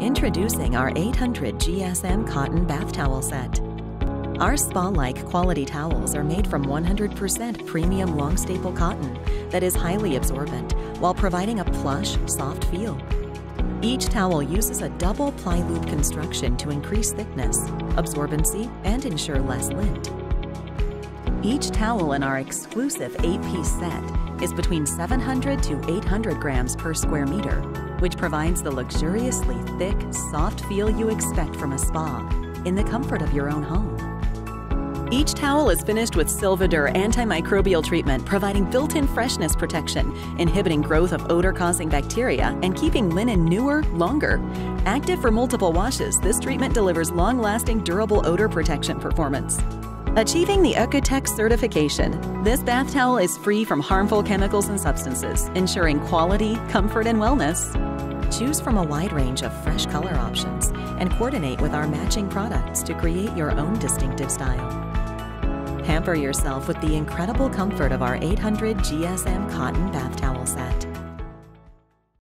Introducing our 800 GSM Cotton Bath Towel Set. Our spa-like quality towels are made from 100% premium long staple cotton that is highly absorbent while providing a plush, soft feel. Each towel uses a double ply loop construction to increase thickness, absorbency, and ensure less lint. Each towel in our exclusive 8-piece set is between 700 to 800 grams per square meter, which provides the luxuriously thick, soft feel you expect from a spa in the comfort of your own home. Each towel is finished with Silvadur antimicrobial treatment, providing built-in freshness protection, inhibiting growth of odor-causing bacteria, and keeping linen newer, longer. Active for multiple washes, this treatment delivers long-lasting, durable odor protection performance. Achieving the Oeko-Tex certification, this bath towel is free from harmful chemicals and substances, ensuring quality, comfort, and wellness. Choose from a wide range of fresh color options and coordinate with our matching products to create your own distinctive style. Pamper yourself with the incredible comfort of our 800 GSM cotton bath towel set.